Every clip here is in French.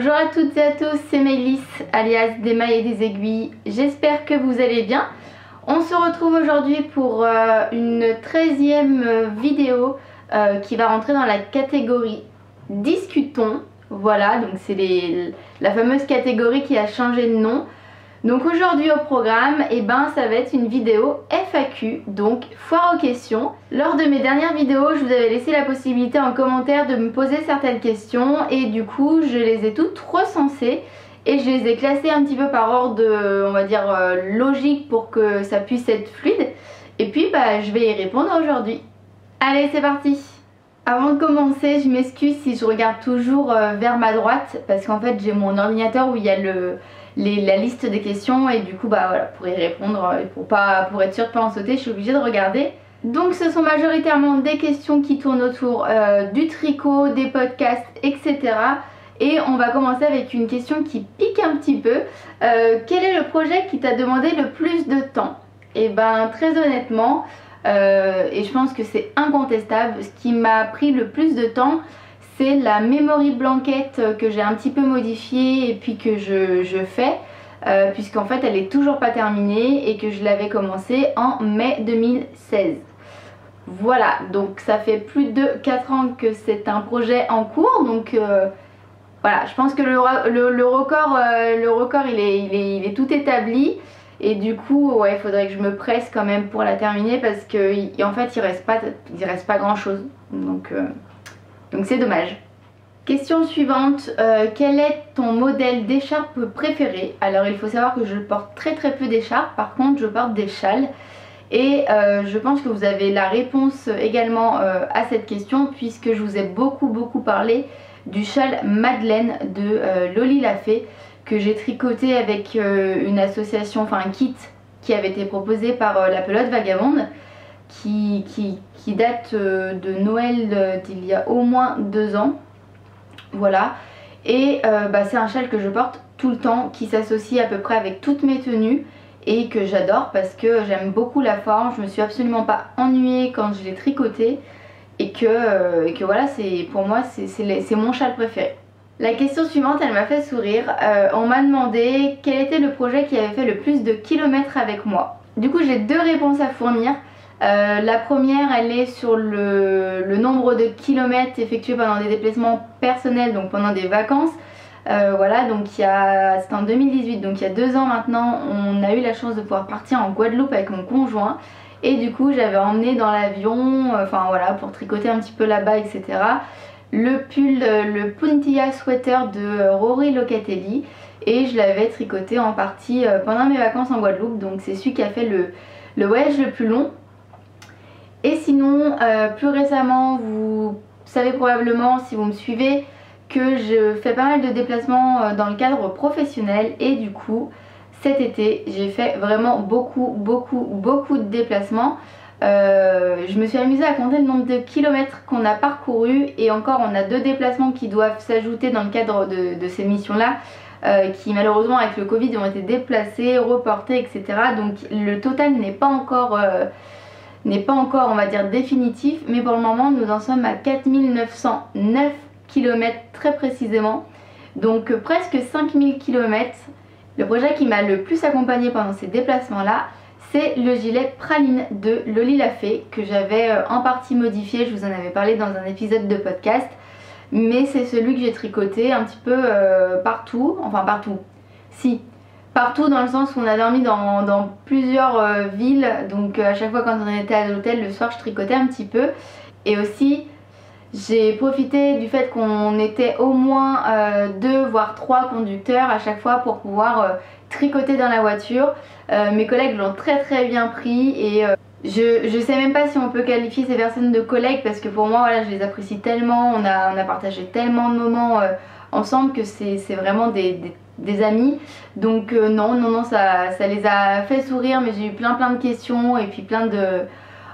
Bonjour à toutes et à tous, c'est Maëlys, alias des mailles et des aiguilles. J'espère que vous allez bien. On se retrouve aujourd'hui pour euh, une 13e vidéo euh, qui va rentrer dans la catégorie Discutons. Voilà, donc c'est la fameuse catégorie qui a changé de nom. Donc aujourd'hui au programme, eh ben, ça va être une vidéo FAQ, donc foire aux questions. Lors de mes dernières vidéos, je vous avais laissé la possibilité en commentaire de me poser certaines questions et du coup je les ai toutes recensées et je les ai classées un petit peu par ordre, on va dire, euh, logique pour que ça puisse être fluide. Et puis bah, je vais y répondre aujourd'hui. Allez c'est parti avant de commencer, je m'excuse si je regarde toujours euh, vers ma droite parce qu'en fait j'ai mon ordinateur où il y a le, la liste des questions et du coup bah voilà pour y répondre et pour, pas, pour être sûr de pas en sauter je suis obligée de regarder. Donc ce sont majoritairement des questions qui tournent autour euh, du tricot, des podcasts, etc. Et on va commencer avec une question qui pique un petit peu. Euh, quel est le projet qui t'a demandé le plus de temps? Et eh ben très honnêtement, euh, et je pense que c'est incontestable, ce qui m'a pris le plus de temps, c'est la memory blanquette que j'ai un petit peu modifiée et puis que je, fais. Euh, puisqu'en fait elle est toujours pas terminée et que je l'avais commencé en mai 2016. Voilà, donc ça fait plus de 4 ans que c'est un projet en cours, donc euh, voilà, je pense que le, record, euh, il, est, tout établi et du coup il faudrait que je me presse quand même pour la terminer parce que en fait il reste pas, il reste pas grand chose, donc donc c'est dommage. Question suivante, euh, quel est ton modèle d'écharpe préféré? Alors il faut savoir que je porte très très peu d'écharpes, par contre je porte des châles. Et euh, je pense que vous avez la réponse également euh, à cette question puisque je vous ai beaucoup beaucoup parlé du châle Madeleine de Loli Lafay que j'ai tricoté avec une association, enfin un kit qui avait été proposé par la pelote vagabonde qui, qui date de Noël d'il y a au moins deux ans voilà. Et euh, bah, c'est un châle que je porte tout le temps, qui s'associe à peu près avec toutes mes tenues et que j'adore parce que j'aime beaucoup la forme. Je me suis absolument pas ennuyée quand je l'ai tricoté et que, euh, que voilà, pour moi c'est mon châle préféré. La question suivante, elle m'a fait sourire. Euh, on m'a demandé quel était le projet qui avait fait le plus de kilomètres avec moi. Du coup, j'ai deux réponses à fournir. Euh, la première, elle est sur le, nombre de kilomètres effectués pendant des déplacements personnels, donc pendant des vacances. Euh, voilà, donc c'était en 2018, donc il y a deux ans maintenant, on a eu la chance de pouvoir partir en Guadeloupe avec mon conjoint. Et du coup, j'avais emmené dans l'avion, euh, enfin voilà, pour tricoter un petit peu là-bas, etc. Le pull, le Puntilla Sweater de Rory Locatelli. Et je l'avais tricoté en partie pendant mes vacances en Guadeloupe. Donc c'est celui qui a fait le, le voyage le plus long. Et sinon, euh, plus récemment, vous savez probablement si vous me suivez que je fais pas mal de déplacements euh, dans le cadre professionnel et du coup cet été j'ai fait vraiment beaucoup beaucoup beaucoup de déplacements. Euh, je me suis amusée à compter le nombre de kilomètres qu'on a parcouru et encore on a deux déplacements qui doivent s'ajouter dans le cadre de, ces missions là qui malheureusement avec le Covid ont été déplacés, reportés etc. Donc le total n'est pas encore n'est pas encore on va dire définitif mais pour le moment nous en sommes à 4909 km très précisément. Donc euh, presque 5000 km le projet qui m'a le plus accompagné pendant ces déplacements là c'est le gilet praline de Loli Lafay que j'avais euh, en partie modifié, je vous en avais parlé dans un épisode de podcast. Mais c'est celui que j'ai tricoté un petit peu euh, partout, enfin partout, si partout dans le sens où on a dormi dans, plusieurs euh, villes. Donc euh, à chaque fois quand on était à l'hôtel le soir je tricotais un petit peu. Et aussi j'ai profité du fait qu'on était au moins euh, deux voire trois conducteurs à chaque fois pour pouvoir tricoter dans la voiture. Mes collègues l'ont très très bien pris et je, je sais même pas si on peut qualifier ces personnes de collègues parce que pour moi voilà je les apprécie tellement. On a, on a partagé tellement de moments ensemble que c'est vraiment des des amis. Donc euh, non, non, non, ça, ça les a fait sourire, mais j'ai eu plein plein de questions et puis plein de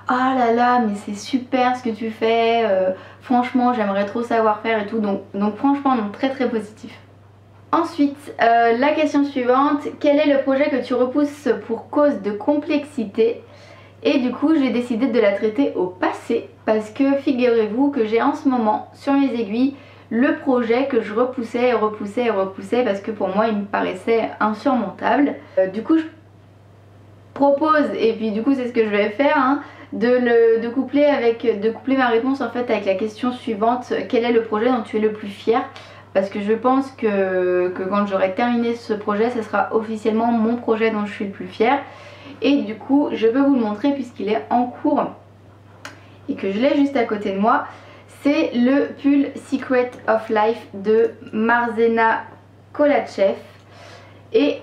ah là là, mais c'est super ce que tu fais, euh, franchement j'aimerais trop savoir faire et tout. Donc, donc franchement, non, très très positif. Ensuite, euh, la question suivante, quel est le projet que tu repousses pour cause de complexité? Et du coup, j'ai décidé de la traiter au passé parce que figurez-vous que j'ai en ce moment sur mes aiguilles le projet que je repoussais et repoussais et repoussais parce que pour moi il me paraissait insurmontable. Euh, du coup je propose, et puis du coup c'est ce que je vais faire, hein, de, le, coupler avec, de coupler ma réponse en fait avec la question suivante, quel est le projet dont tu es le plus fier? Parce que je pense que, que quand j'aurai terminé ce projet, ce sera officiellement mon projet dont je suis le plus fier. Et du coup, je peux vous le montrer puisqu'il est en cours et que je l'ai juste à côté de moi. C'est le pull Secret of Life de Marzena Kolachev. Et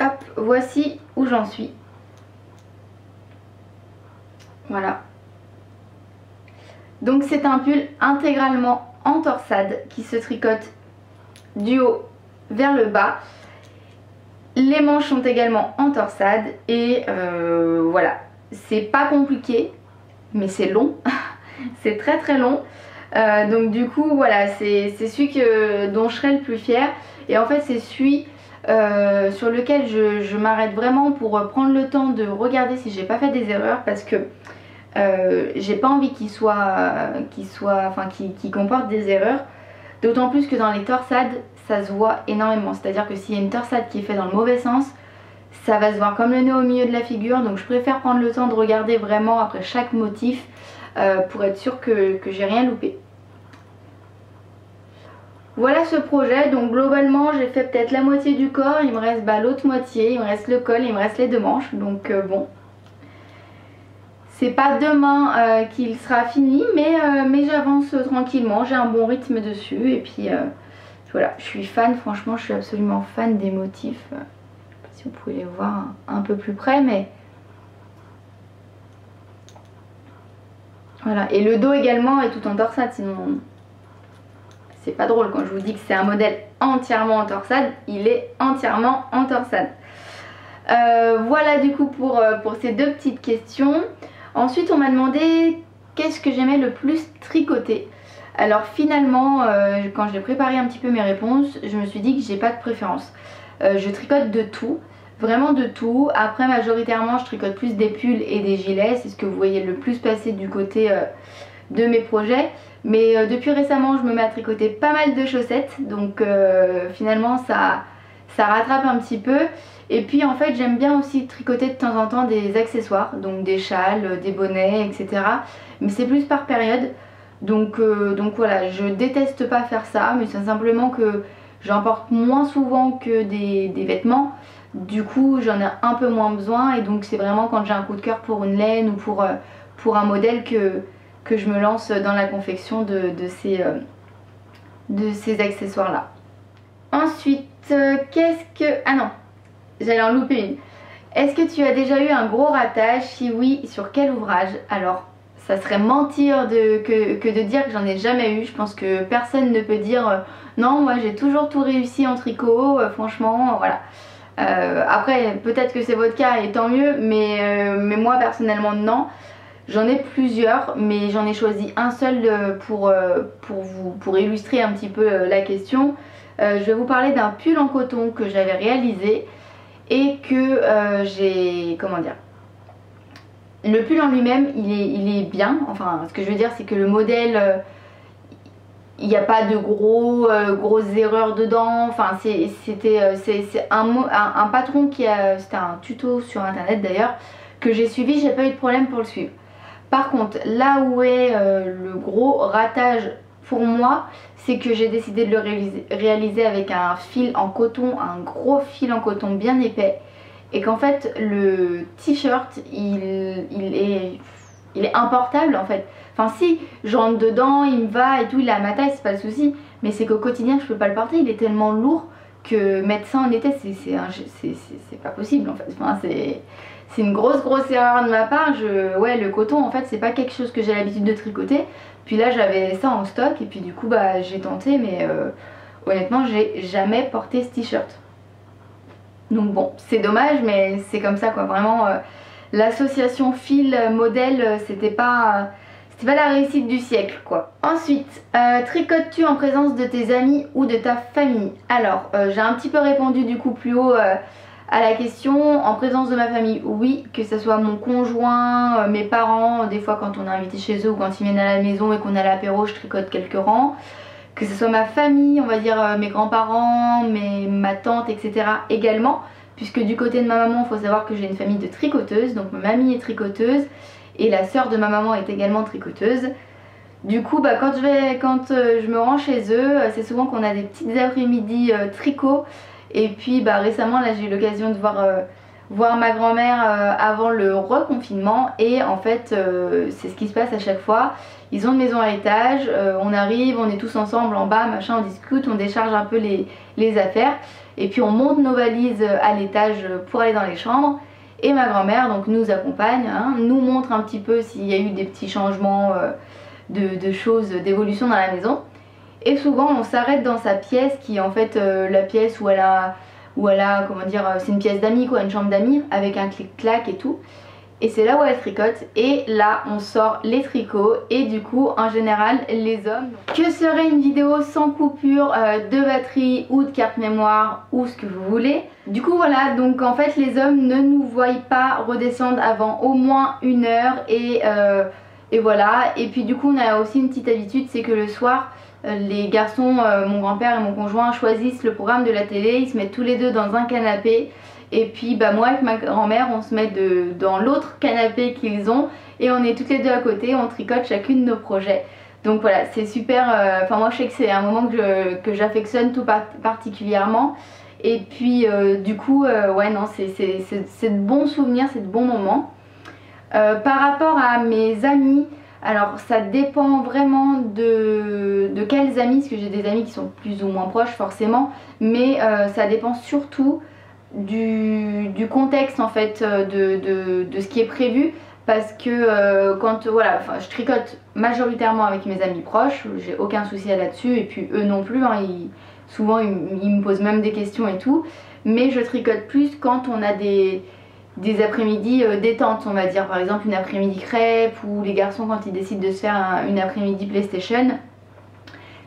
hop, voici où j'en suis. Voilà. Donc c'est un pull intégralement en torsade qui se tricote du haut vers le bas. Les manches sont également en torsade et euh, voilà, c'est pas compliqué mais c'est long, c'est très très long. Euh, donc du coup voilà, c'est celui que, dont je serai le plus fier et en fait c'est celui euh, sur lequel je, m'arrête vraiment pour prendre le temps de regarder si j'ai pas fait des erreurs parce que j'ai pas envie qu'il soit, qu'il soit, enfin qu'il comporte des erreurs. D'autant plus que dans les torsades, ça se voit énormément. C'est-à-dire que s'il y a une torsade qui est faite dans le mauvais sens, ça va se voir comme le nez au milieu de la figure. Donc je préfère prendre le temps de regarder vraiment après chaque motif euh, pour être sûr que, j'ai rien loupé. Voilà ce projet, donc globalement j'ai fait peut-être la moitié du corps, il me reste bah, l'autre moitié, il me reste le col, il me reste les deux manches, donc euh, bon, c'est pas demain euh, qu'il sera fini, mais, euh, mais j'avance tranquillement, j'ai un bon rythme dessus. Et puis euh, voilà, je suis fan, franchement, je suis absolument fan des motifs. Je sais pas si vous pouvez les voir un, peu plus près, mais... Voilà, et le dos également est tout en torsade, sinon c'est pas drôle quand je vous dis que c'est un modèle entièrement en torsade, il est entièrement en torsade. voilà du coup pour, pour ces deux petites questions. Ensuite on m'a demandé qu'est-ce que j'aimais le plus tricoter. Alors finalement euh, quand j'ai préparé un petit peu mes réponses je me suis dit que j'ai pas de préférence. Euh, je tricote de tout, vraiment de tout. Après majoritairement je tricote plus des pulls et des gilets, c'est ce que vous voyez le plus passer du côté euh, de mes projets. Mais depuis récemment je me mets à tricoter pas mal de chaussettes donc finalement ça, ça rattrape un petit peu. Et puis en fait j'aime bien aussi tricoter de temps en temps des accessoires, donc des châles, des bonnets, etc. Mais c'est plus par période. Donc, euh, donc voilà, je déteste pas faire ça, mais c'est simplement que j'en porte moins souvent que des, vêtements. Du coup j'en ai un peu moins besoin et donc c'est vraiment quand j'ai un coup de cœur pour une laine ou pour, euh, un modèle que, je me lance dans la confection de, ces, euh, ces accessoires là. Ensuite, qu'est-ce que... Ah non, J'allais en louper une. Est-ce que tu as déjà eu un gros ratage? Si oui, sur quel ouvrage? Alors, ça serait mentir que, de dire que j'en ai jamais eu. Je pense que personne ne peut dire euh, non, moi j'ai toujours tout réussi en tricot, euh, franchement, voilà. Euh, après, peut-être que c'est votre cas et tant mieux, mais, mais moi personnellement, non. J'en ai plusieurs, mais j'en ai choisi un seul pour, pour, vous, pour illustrer un petit peu la question. je vais vous parler d'un pull en coton que j'avais réalisé et que euh, j'ai comment dire le pull en lui-même il est, il est bien enfin ce que je veux dire c'est que le modèle euh, il n'y a pas de gros euh, grosses erreurs dedans enfin c'était c'est un, un, patron qui a c'était un tuto sur internet d'ailleurs que j'ai suivi j'ai pas eu de problème pour le suivre par contre là où est le gros ratage pour moi c'est que j'ai décidé de le réaliser, avec un fil en coton, un gros fil en coton bien épais. Et qu'en fait le t-shirt il, est, il est importable en fait. Enfin si, je rentre dedans, il me va et tout, il à ma taille, c'est pas le souci. Mais c'est qu'au quotidien je peux pas le porter, il est tellement lourd que mettre ça en été c'est pas possible en fait. Enfin, c'est une grosse grosse erreur de ma part. Je, ouais le coton en fait c'est pas quelque chose que j'ai l'habitude de tricoter. Puis là j'avais ça en stock et puis du coup bah j'ai tenté mais euh, honnêtement j'ai jamais porté ce t-shirt. Donc bon c'est dommage mais c'est comme ça quoi vraiment euh, l'association fil modèle euh, c'était pas c'était pas la réussite du siècle quoi. Ensuite, tricotes-tu en présence de tes amis ou de ta famille? Alors j'ai un petit peu répondu du coup plus haut à la question, en présence de ma famille, oui, que ce soit mon conjoint, euh, mes parents, des fois quand on est invité chez eux ou quand ils viennent à la maison et qu'on a l'apéro, je tricote quelques rangs. que ce soit ma famille, on va dire euh, mes grands-parents, ma tante, etc. également, puisque du côté de ma maman, il faut savoir que j'ai une famille de tricoteuses, donc ma mamie est tricoteuse et la sœur de ma maman est également tricoteuse. Du coup, bah, quand, je, quand euh, je me rends chez eux, euh, c'est souvent qu'on a des petites après-midi tricot. Et puis bah, récemment, là j'ai eu l'occasion de voir voir ma grand-mère euh, avant le reconfinement et en fait euh, c'est ce qui se passe à chaque fois. Ils ont une maison à étage, euh, on arrive, on est tous ensemble en bas, machin, on discute, on décharge un peu les, affaires et puis on monte nos valises à l'étage pour aller dans les chambres et ma grand-mère donc nous accompagne, hein, nous montre un petit peu s'il y a eu des petits changements de, de, choses, d'évolution dans la maison et souvent on s'arrête dans sa pièce qui est en fait la pièce où elle a ou elle a, comment dire, euh, c'est une pièce d'amis quoi, une chambre d'amis avec un clic-clac et tout. Et c'est là où elle tricote et là on sort les tricots et du coup en général les hommes. Que serait une vidéo sans coupure euh, de batterie ou de carte mémoire ou ce que vous voulez. Du coup voilà donc en fait les hommes ne nous voient pas redescendre avant au moins une heure et, euh, voilà. Et puis du coup on a aussi une petite habitude c'est que le soir euh, les garçons, mon grand-père et mon conjoint choisissent le programme de la télé, ils se mettent tous les deux dans un canapé et puis bah, moi avec ma grand-mère on se met dans l'autre canapé qu'ils ont et on est toutes les deux à côté, on tricote chacune de nos projets. Donc voilà, c'est super, euh, enfin moi je sais que c'est un moment que j'affectionne tout particulièrement. Et puis du coup, ouais non, c'est de bons souvenirs, c'est de bons moments. par rapport à mes amis, alors ça dépend vraiment de, quels amis, parce que j'ai des amis qui sont plus ou moins proches forcément, mais euh, ça dépend surtout du, contexte en fait euh, de, ce qui est prévu. Parce que euh, quand voilà, je tricote majoritairement avec mes amis proches, j'ai aucun souci là-dessus. Et puis eux non plus, hein, souvent ils, me posent même des questions et tout, mais je tricote plus quand on a des, après-midi euh, détente on va dire. Par exemple une après-midi crêpe ou les garçons quand ils décident de se faire une après-midi PlayStation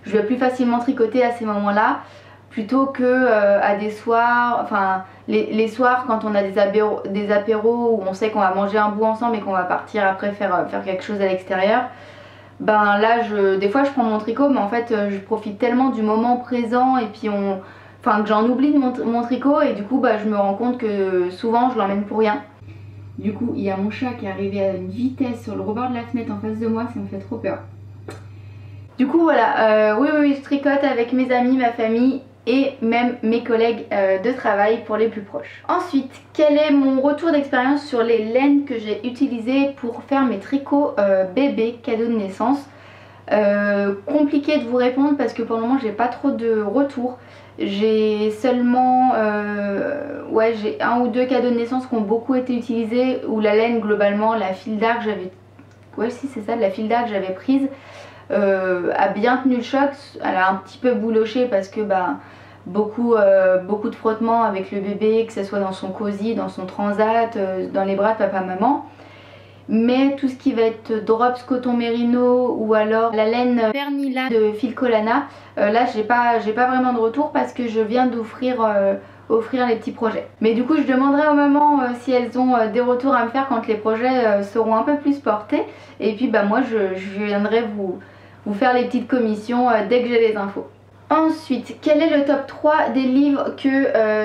je vais plus facilement tricoter à ces moments là plutôt que euh, à des soirs enfin les, soirs quand on a des apéros, des apéros où on sait qu'on va manger un bout ensemble et qu'on va partir après faire, euh, faire quelque chose à l'extérieur ben là je, des fois je prends mon tricot mais en fait je profite tellement du moment présent et puis on enfin que j'en oublie de mon, tricot et du coup bah, je me rends compte que souvent je l'emmène pour rien. Du coup il y a mon chat qui est arrivé à une vitesse sur le rebord de la fenêtre en face de moi, ça me fait trop peur. Du coup voilà, euh, oui, oui je tricote avec mes amis, ma famille et même mes collègues euh, de travail pour les plus proches. Ensuite, quel est mon retour d'expérience sur les laines que j'ai utilisées pour faire mes tricots euh, bébés cadeaux de naissance? Compliqué de vous répondre parce que pour le moment j'ai pas trop de retours. J'ai seulement euh, ouais, j'ai un ou deux cadeaux de naissance qui ont beaucoup été utilisés où la laine globalement, la file d'arc j'avais ouais si c'est ça, la file d'arc j'avais prise euh, a bien tenu le choc, elle a un petit peu bouloché parce que bah beaucoup, euh, beaucoup de frottement avec le bébé, que ce soit dans son cosy, dans son transat, dans les bras de papa maman. Mais tout ce qui va être drops coton merino ou alors la laine Pernilla de Filcolana euh, là j'ai pas, pas vraiment de retour parce que je viens d'offrir euh, offrir les petits projets. Mais du coup je demanderai aux mamans euh, si elles ont des retours à me faire quand les projets seront un peu plus portés. Et puis bah moi je, viendrai vous, vous faire les petites commissions dès que j'ai les infos Ensuite, quel est le top 3 des livres que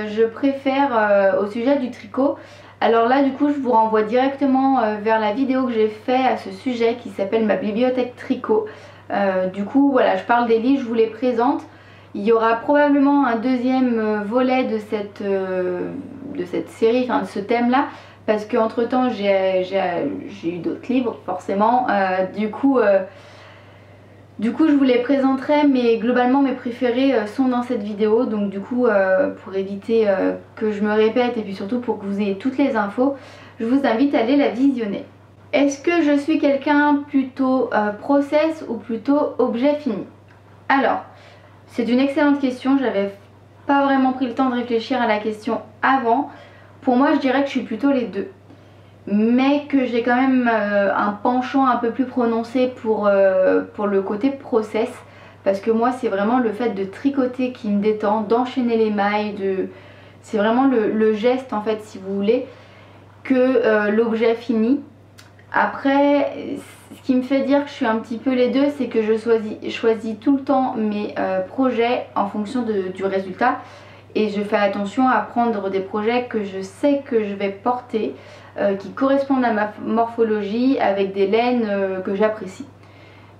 je préfère au sujet du tricot? Alors là du coup je vous renvoie directement euh, vers la vidéo que j'ai fait à ce sujet qui s'appelle ma bibliothèque tricot. Euh, du coup voilà je parle des livres, je vous les présente. Il y aura probablement un deuxième euh, volet de cette, de cette série, enfin de ce thème là parce qu'entre temps j'ai eu d'autres livres forcément. du coup du coup je vous les présenterai mais globalement mes préférés euh, sont dans cette vidéo donc du coup euh, pour éviter euh, que je me répète et puis surtout pour que vous ayez toutes les infos je vous invite à aller la visionner. Est-ce que je suis quelqu'un plutôt process ou plutôt objet fini? Alors c'est une excellente question, j'avais pas vraiment pris le temps de réfléchir à la question avant. Pour moi je dirais que je suis plutôt les deux mais que j'ai quand même euh, un penchant un peu plus prononcé pour, euh, pour le côté process parce que moi c'est vraiment le fait de tricoter qui me détend, d'enchaîner les mailles, de... c'est vraiment le, geste en fait si vous voulez que euh, l'objet fini. Après, ce qui me fait dire que je suis un petit peu les deux, c'est que je choisis, tout le temps mes projets en fonction du résultat. Et je fais attention à prendre des projets que je sais que je vais porter, euh, qui correspondent à ma morphologie, avec des laines euh, que j'apprécie.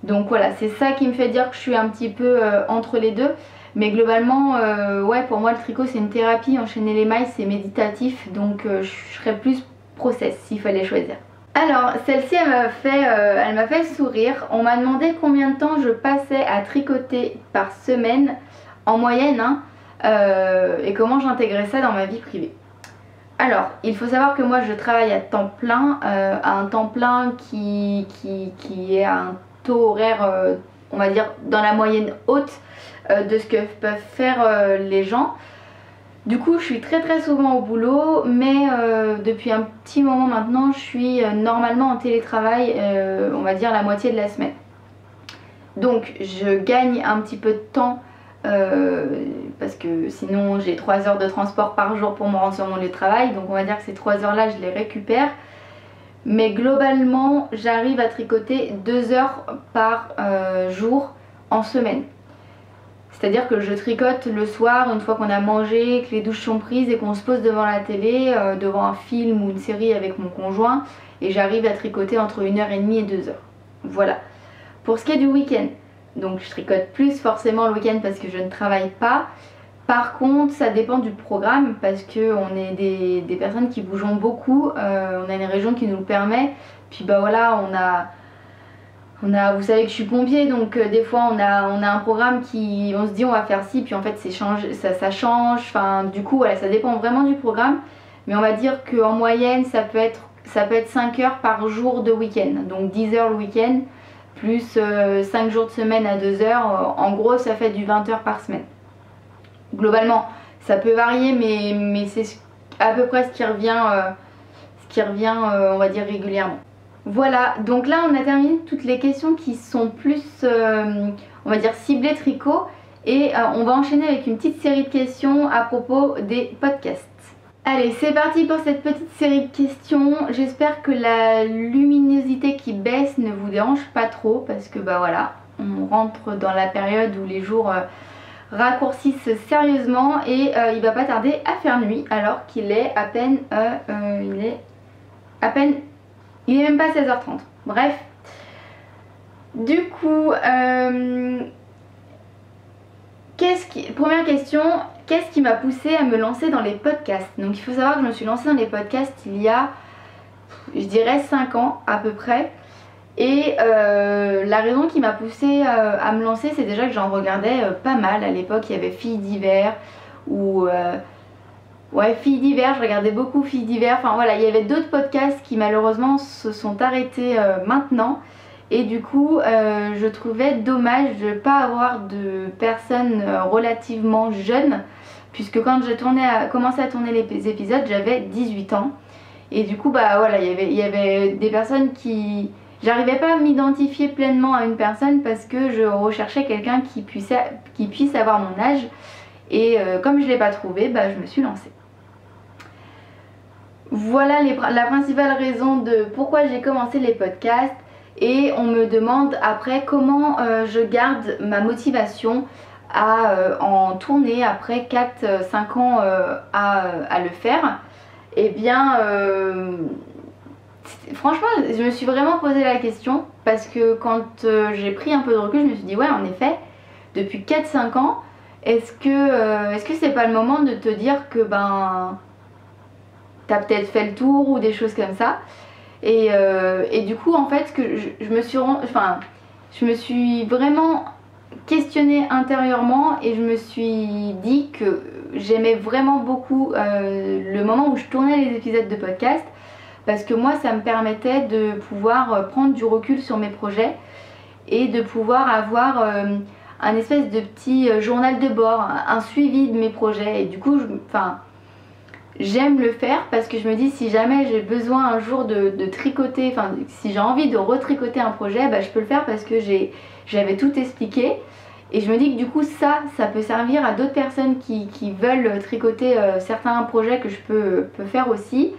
Donc voilà, c'est ça qui me fait dire que je suis un petit peu entre les deux. Mais globalement, ouais, pour moi le tricot c'est une thérapie, enchaîner les mailles c'est méditatif, donc je serais plus process s'il fallait choisir. Alors, celle-ci, elle m'a fait, euh, sourire. On m'a demandé combien de temps je passais à tricoter par semaine, en moyenne, hein, euh, et comment j'intégrais ça dans ma vie privée. Alors, il faut savoir que moi, je travaille à temps plein, euh, à un temps plein qui, est un taux horaire, on va dire, dans la moyenne haute de ce que peuvent faire les gens. Du coup je suis très très souvent au boulot mais euh, depuis un petit moment maintenant je suis euh, normalement en télétravail euh, on va dire la moitié de la semaine. Donc je gagne un petit peu de temps parce que sinon j'ai 3 heures de transport par jour pour me rendre sur mon lieu de travail donc on va dire que ces 3 heures là je les récupère. Mais globalement j'arrive à tricoter 2 heures par jour en semaine. C'est-à-dire que je tricote le soir, une fois qu'on a mangé, que les douches sont prises et qu'on se pose devant la télé, euh, devant un film ou une série avec mon conjoint, et j'arrive à tricoter entre 1h30 et 2h. Voilà. Pour ce qui est du week-end, donc je tricote plus forcément le week-end parce que je ne travaille pas. Par contre, ça dépend du programme parce qu'on est des, personnes qui bougeons beaucoup. Euh, on a une région qui nous le permet. Puis bah voilà, on a on a, vous savez que je suis pompier, donc euh, des fois on a, on a un programme qui, on se dit on va faire ci, puis en fait change, ça, ça, change. Enfin, du coup, voilà, ça dépend vraiment du programme. Mais on va dire qu'en moyenne, ça peut, être, ça peut être 5 heures par jour de week-end. Donc 10 heures le week-end, plus 5 euh, jours de semaine à 2 heures. En gros, ça fait du 20 heures par semaine. Globalement, ça peut varier, mais, c'est à peu près ce qui revient, euh, ce qui revient on va dire régulièrement. Voilà, donc là on a terminé toutes les questions qui sont plus, euh, on va dire, ciblées tricot. Et euh, on va enchaîner avec une petite série de questions à propos des podcasts. Allez, c'est parti pour cette petite série de questions. J'espère que la luminosité qui baisse ne vous dérange pas trop parce que bah voilà, on rentre dans la période où les jours euh, raccourcissent sérieusement et il va pas tarder à faire nuit alors qu'il est à peine, il est à peine il n'est même pas 16h30. Bref. Du coup, euh, qui, première question, qu'est-ce qui m'a poussé à me lancer dans les podcasts? Donc il faut savoir que je me suis lancée dans les podcasts il y a, je dirais 5 ans à peu près. Et euh, la raison qui m'a poussée euh, à me lancer, c'est déjà que j'en regardais pas mal. À l'époque, il y avait Filles d'hiver ou Ouais, Filles d'hiver, je regardais beaucoup Filles d'hiver. Enfin voilà, il y avait d'autres podcasts qui malheureusement se sont arrêtés euh, maintenant. Et du coup, euh, je trouvais dommage de ne pas avoir de personnes euh, relativement jeunes. Puisque quand j'ai commencé à tourner les épisodes, j'avais 18 ans. Et du coup, bah voilà, il y avait des personnes qui... J'arrivais pas à m'identifier pleinement à une personne parce que je recherchais quelqu'un qui, qui puisse avoir mon âge. Et comme je l'ai pas trouvé, bah, je me suis lancée. Voilà la principale raison de pourquoi j'ai commencé les podcasts et on me demande après comment euh, je garde ma motivation à euh, en tourner après 4-5 ans euh, à, le faire. Eh bien franchement je me suis vraiment posé la question parce que quand j'ai pris un peu de recul je me suis dit ouais en effet depuis 4-5 ans est-ce que est-ce que c'est pas le moment de te dire que ben t'as peut-être fait le tour ou des choses comme ça? Et, euh, du coup, en fait, que je, me suis, vraiment questionnée intérieurement et je me suis dit que j'aimais vraiment beaucoup euh, le moment où je tournais les épisodes de podcast parce que moi, ça me permettait de pouvoir euh, prendre du recul sur mes projets et de pouvoir avoir un espèce de petit journal de bord, un suivi de mes projets. Et du coup, enfin j'aime le faire parce que je me dis si jamais j'ai besoin un jour de, tricoter, enfin si j'ai envie de retricoter un projet, bah, je peux le faire parce que j'avais tout expliqué. Et je me dis que du coup ça, ça peut servir à d'autres personnes qui, veulent tricoter euh, certains projets que je peux, faire aussi.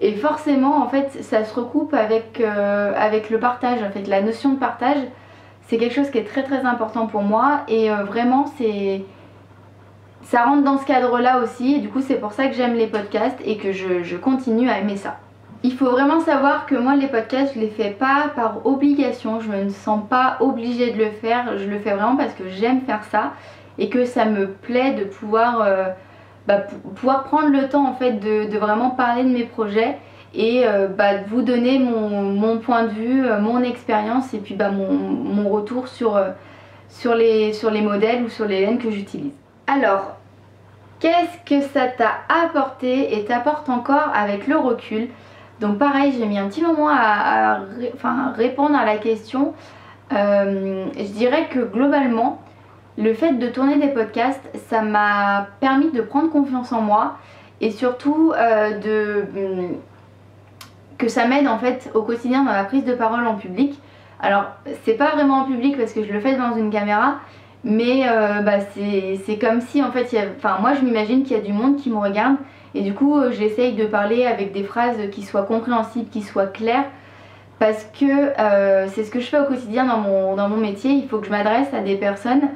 Et forcément, en fait, ça se recoupe avec, euh, avec le partage. En fait, la notion de partage, c'est quelque chose qui est très très important pour moi. Et euh, vraiment, c'est ça rentre dans ce cadre-là aussi. Et du coup, c'est pour ça que j'aime les podcasts et que je, continue à aimer ça. Il faut vraiment savoir que moi, les podcasts, je les fais pas par obligation. Je me sens pas obligée de le faire. Je le fais vraiment parce que j'aime faire ça et que ça me plaît de pouvoir euh, bah, pouvoir prendre le temps en fait de, vraiment parler de mes projets et euh, bah, de vous donner mon, point de vue, euh, mon expérience et puis bah, mon, retour sur, euh, sur, les, sur les modèles ou sur les laines que j'utilise. Alors, qu'est-ce que ça t'a apporté et t'apporte encore avec le recul? Donc pareil, j'ai mis un petit moment à, répondre à la question. je dirais que globalement, le fait de tourner des podcasts, ça m'a permis de prendre confiance en moi et surtout euh, de, mm, que ça m'aide en fait au quotidien dans ma prise de parole en public. Alors c'est pas vraiment en public parce que je le fais devant une caméra, mais euh, bah, c'est comme si en fait, enfin moi je m'imagine qu'il y a du monde qui me regarde et du coup euh, j'essaye de parler avec des phrases qui soient compréhensibles, qui soient claires parce que c'est ce que je fais au quotidien dans mon, dans métier. Il faut que je m'adresse à des personnes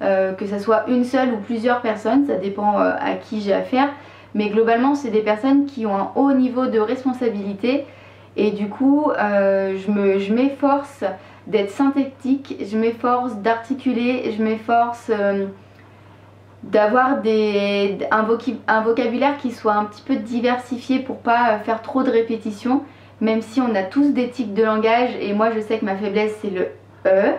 que ce soit une seule ou plusieurs personnes, ça dépend euh, à qui j'ai affaire. Mais globalement, c'est des personnes qui ont un haut niveau de responsabilité et du coup, euh, je m'efforce d'être synthétique, je m'efforce d'articuler, je m'efforce d'avoir un, un, vocabulaire qui soit un petit peu diversifié pour pas faire trop de répétitions, même si on a tous des tics de langage et moi je sais que ma faiblesse c'est le E.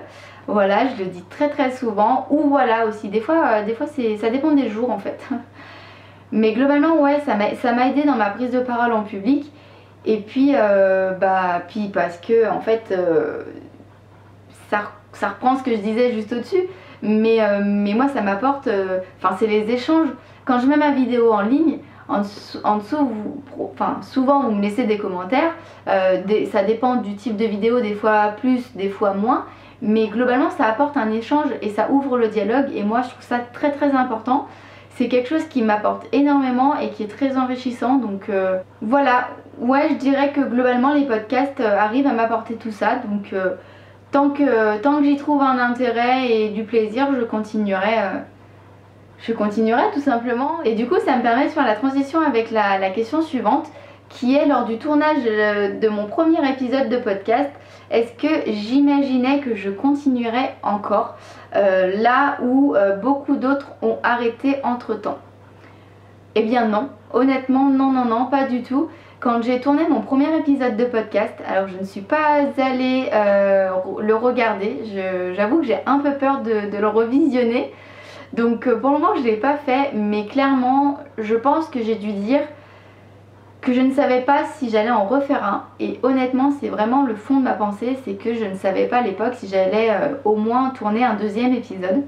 Voilà, je le dis très très souvent. Ou voilà aussi, des fois, euh, des fois ça dépend des jours en fait. Mais globalement, ouais, ça m'a aidé dans ma prise de parole en public. Et puis, euh, bah, puis parce que en fait, euh, ça, reprend ce que je disais juste au-dessus. Mais, moi, ça m'apporte. Enfin, c'est les échanges. Quand je mets ma vidéo en ligne, en dessous, vous, enfin, souvent vous me laissez des commentaires. ça dépend du type de vidéo, des fois plus, des fois moins. Mais globalement, ça apporte un échange et ça ouvre le dialogue. Et moi, je trouve ça très très important. C'est quelque chose qui m'apporte énormément et qui est très enrichissant. Donc euh, voilà, ouais, je dirais que globalement, les podcasts euh, arrivent à m'apporter tout ça. Donc euh, tant que, tant que j'y trouve un intérêt et du plaisir, je continuerai. je continuerai tout simplement. Et du coup, ça me permet de faire la transition avec la, la question suivante qui est lors du tournage de mon premier épisode de podcast est-ce que j'imaginais que je continuerais encore euh, là où euh, beaucoup d'autres ont arrêté entre temps Eh bien non, honnêtement non, non, non, pas du tout. Quand j'ai tourné mon premier épisode de podcast, alors je ne suis pas allée euh, le regarder, j'avoue que j'ai un peu peur de, de le revisionner. Donc pour le moment je ne l'ai pas fait, mais clairement je pense que j'ai dû dire que je ne savais pas si j'allais en refaire un. Et honnêtement c'est vraiment le fond de ma pensée c'est que je ne savais pas à l'époque si j'allais euh, au moins tourner un deuxième épisode.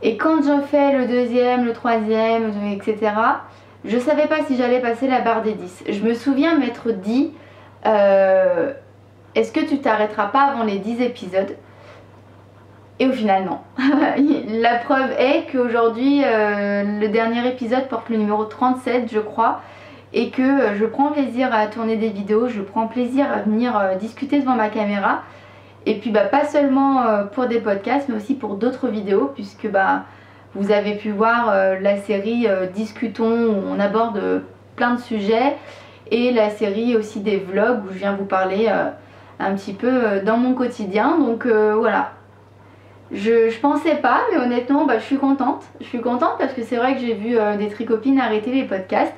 Et quand je fais le deuxième, le troisième, etc je savais pas si j'allais passer la barre des 10 je me souviens m'être dit euh, est-ce que tu t'arrêteras pas avant les 10 épisodes? Et au final non. la preuve est qu'aujourd'hui euh, le dernier épisode porte le numéro 37 je crois et que euh, je prends plaisir à tourner des vidéos, je prends plaisir à venir euh, discuter devant ma caméra. Et puis bah pas seulement pour des podcasts mais aussi pour d'autres vidéos puisque bah vous avez pu voir la série Discutons où on aborde plein de sujets et la série aussi des vlogs où je viens vous parler un petit peu dans mon quotidien. Donc voilà je, pensais pas, mais honnêtement, bah, je suis contente. Je suis contente parce que c'est vrai que j'ai vu euh, des tricopines arrêter les podcasts.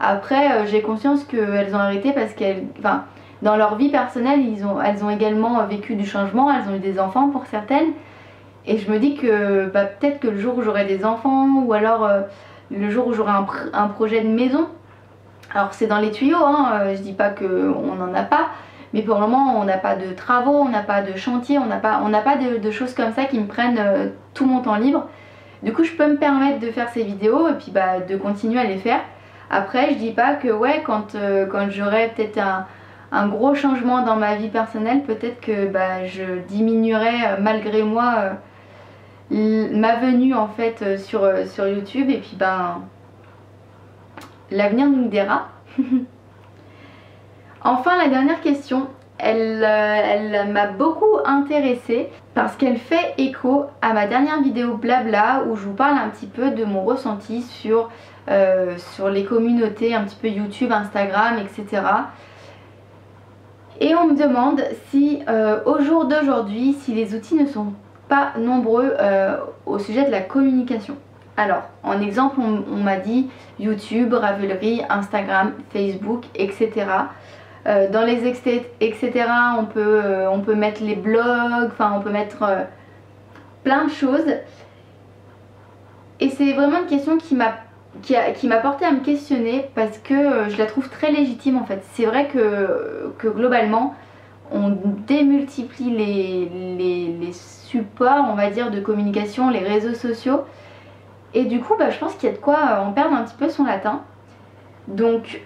Après, euh, j'ai conscience qu'elles ont arrêté parce qu'elles, enfin, dans leur vie personnelle, ils ont, elles ont également vécu du changement. Elles ont eu des enfants pour certaines. Et je me dis que bah, peut-être que le jour où j'aurai des enfants ou alors euh, le jour où j'aurai un, un, projet de maison, alors c'est dans les tuyaux, hein, je dis pas qu'on n'en a pas, mais pour le moment, on n'a pas de travaux, on n'a pas de chantier, on n'a pas, on pas de, choses comme ça qui me prennent euh, tout mon temps libre. Du coup, je peux me permettre de faire ces vidéos et puis bah, de continuer à les faire. Après, je dis pas que ouais, quand, euh, quand j'aurai peut-être un, gros changement dans ma vie personnelle, peut-être que bah, je diminuerai euh, malgré moi ma venue en fait sur, sur YouTube et puis ben l'avenir nous dira. enfin la dernière question, elle, euh, elle m'a beaucoup intéressée parce qu'elle fait écho à ma dernière vidéo blabla où je vous parle un petit peu de mon ressenti sur, euh, les communautés, un petit peu YouTube, Instagram, etc. Et on me demande si euh, au jour d'aujourd'hui, si les outils ne sont pas nombreux au sujet de la communication. Alors, en exemple, on, m'a dit YouTube, Ravelry, Instagram, Facebook, etc. Euh, dans les etc. On peut, euh, on peut mettre les blogs, enfin on peut mettre euh, plein de choses. Et c'est vraiment une question qui m'a qui m'a porté à me questionner parce que je la trouve très légitime en fait. C'est vrai que, que, globalement on démultiplie les, les, supports on va dire de communication, les réseaux sociaux et du coup bah, je pense qu'il y a de quoi en perdre un petit peu son latin. Donc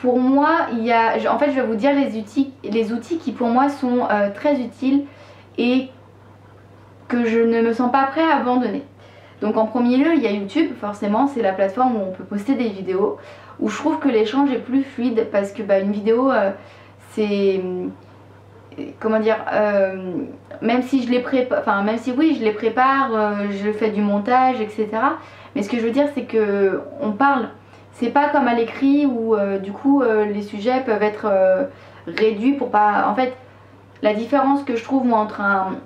pour moi, il y a, en fait, je vais vous dire les outils, les outils qui pour moi sont euh, très utiles et que je ne me sens pas prêt à abandonner. Donc en premier lieu, il y a YouTube, forcément, c'est la plateforme où on peut poster des vidéos, où je trouve que l'échange est plus fluide parce que bah, une vidéo, euh, c'est comment dire, euh, même si je les prépare, enfin même si oui, je les prépare, je fais du montage, etc. Mais ce que je veux dire, c'est que on parle c'est pas comme à l'écrit où euh, du coup euh, les sujets peuvent être euh, réduits pour pas. En fait, la différence que je trouve moi entre un,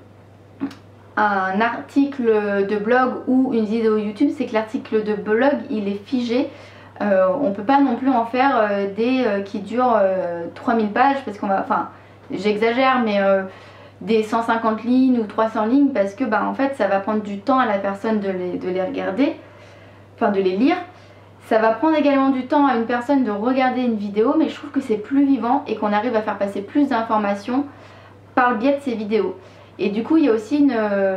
un article de blog ou une vidéo YouTube, c'est que l'article de blog il est figé. on peut pas non plus en faire des qui durent 3000 pages parce qu'on va. Enfin, j'exagère, mais des 150 lignes ou 300 lignes parce que bah en fait ça va prendre du temps à la personne de les, de les regarder, enfin de les lire. Ça va prendre également du temps à une personne de regarder une vidéo, mais je trouve que c'est plus vivant et qu'on arrive à faire passer plus d'informations par le biais de ces vidéos. Et du coup, il y a aussi euh,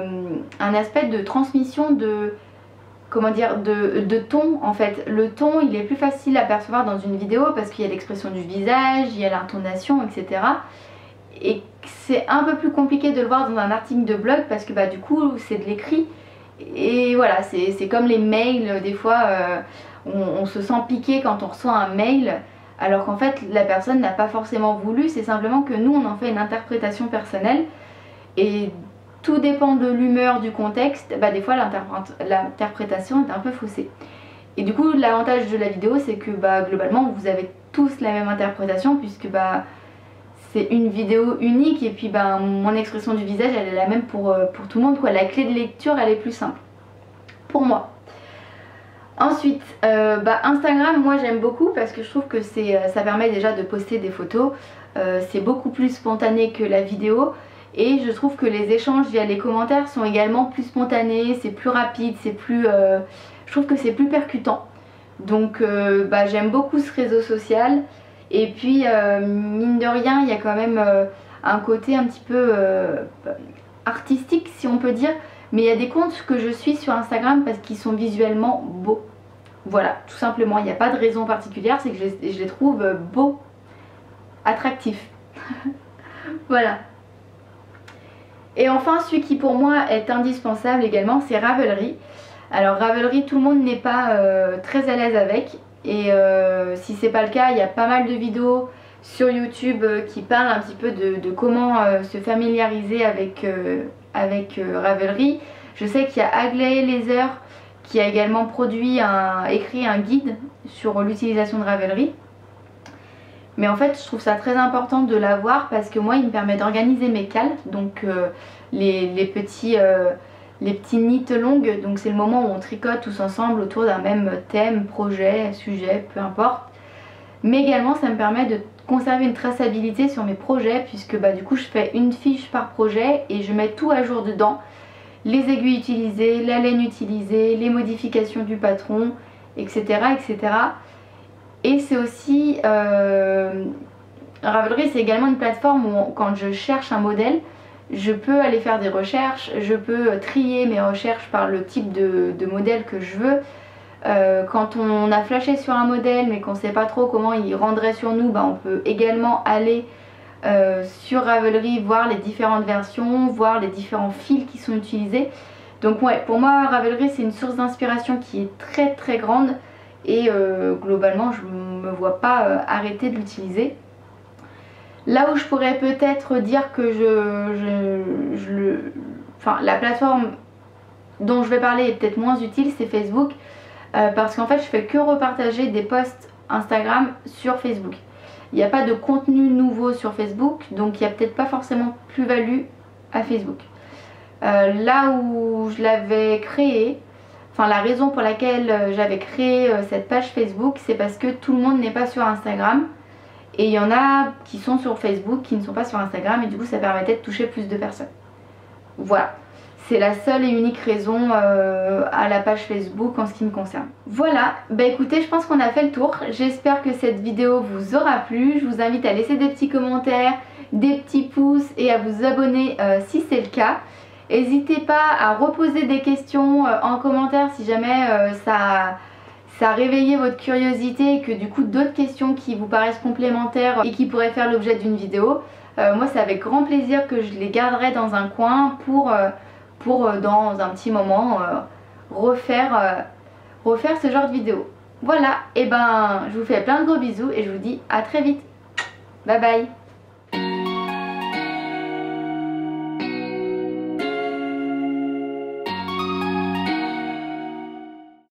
un aspect de transmission de comment dire de, ton en fait. Le ton, il est plus facile à percevoir dans une vidéo parce qu'il y a l'expression du visage, il y a l'intonation, etc. Et c'est un peu plus compliqué de le voir dans un article de blog parce que bah du coup c'est de l'écrit. Et voilà, c'est comme les mails des fois. Euh, on, se sent piqué quand on reçoit un mail alors qu'en fait la personne n'a pas forcément voulu, c'est simplement que nous on en fait une interprétation personnelle et tout dépend de l'humeur, du contexte, bah des fois l'interprétation est un peu faussée. Et du coup l'avantage de la vidéo c'est que bah globalement vous avez tous la même interprétation puisque bah c'est une vidéo unique et puis bah mon expression du visage elle est la même pour, euh, tout le monde quoi. La clé de lecture elle est plus simple. Pour moi. Ensuite, euh, bah, Instagram, moi j'aime beaucoup parce que je trouve que euh, ça permet déjà de poster des photos. Euh, c'est beaucoup plus spontané que la vidéo. Et je trouve que les échanges via les commentaires sont également plus spontanés, c'est plus rapide, c'est plus... je trouve que c'est plus percutant. Donc bah, j'aime beaucoup ce réseau social. Et puis, mine de rien, il y a quand même un côté un petit peu artistique, si on peut dire. Mais il y a des comptes que je suis sur Instagram parce qu'ils sont visuellement beaux. Voilà, tout simplement, il n'y a pas de raison particulière, c'est que je les, trouve beaux, attractifs. voilà. Et enfin, celui qui pour moi est indispensable également, c'est Ravelry. Alors Ravelry, tout le monde n'est pas euh, très à l'aise avec. Et euh, si c'est pas le cas, il y a pas mal de vidéos sur YouTube euh, qui parlent un petit peu de, comment se familiariser avec, avec Ravelry. Je sais qu'il y a Agley Laser qui a également produit écrit un guide sur l'utilisation de Ravelry. Mais en fait, je trouve ça très important de l'avoir parce que moi, il me permet d'organiser mes cales, donc euh, les, petits, euh, les petits longues. Donc c'est le moment où on tricote tous ensemble autour d'un même thème, projet, sujet, peu importe. Mais également, ça me permet de conserver une traçabilité sur mes projets puisque bah, du coup, je fais une fiche par projet et je mets tout à jour dedans les aiguilles utilisées, la laine utilisée, les modifications du patron, etc. etc. Et c'est aussi... Euh, Ravelry c'est également une plateforme où quand je cherche un modèle, je peux aller faire des recherches, je peux trier mes recherches par le type de, modèle que je veux. Euh, quand on a flashé sur un modèle mais qu'on ne sait pas trop comment il rendrait sur nous, bah, on peut également aller euh, sur Ravelry, voir les différentes versions, voir les différents fils qui sont utilisés. Donc ouais, pour moi Ravelry c'est une source d'inspiration qui est très très grande et globalement je me vois pas arrêter de l'utiliser. Là où je pourrais peut-être dire que je, je, le, enfin, la plateforme dont je vais parler est peut-être moins utile, c'est Facebook. parce qu'en fait, je fais que repartager des posts Instagram sur Facebook. Il n'y a pas de contenu nouveau sur Facebook, donc il n'y a peut-être pas forcément plus-value à Facebook. Euh, là où je l'avais créé, enfin la raison pour laquelle euh, j'avais créé euh, cette page Facebook, c'est parce que tout le monde n'est pas sur Instagram. Et il y en a qui sont sur Facebook, qui ne sont pas sur Instagram, et du coup ça permettait de toucher plus de personnes. Voilà. C'est la seule et unique raison euh, à la page Facebook en ce qui me concerne. Voilà, bah écoutez, je pense qu'on a fait le tour. J'espère que cette vidéo vous aura plu. Je vous invite à laisser des petits commentaires, des petits pouces et à vous abonner euh, si c'est le cas. N'hésitez pas à reposer des questions euh, en commentaire si jamais ça, ça a réveillé votre curiosité et que du coup d'autres questions qui vous paraissent complémentaires et qui pourraient faire l'objet d'une vidéo. moi c'est avec grand plaisir que je les garderai dans un coin pour pour euh, dans un petit moment euh, refaire, euh, refaire ce genre de vidéo. Voilà, et ben je vous fais plein de gros bisous et je vous dis à très vite. Bye bye